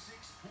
96 points.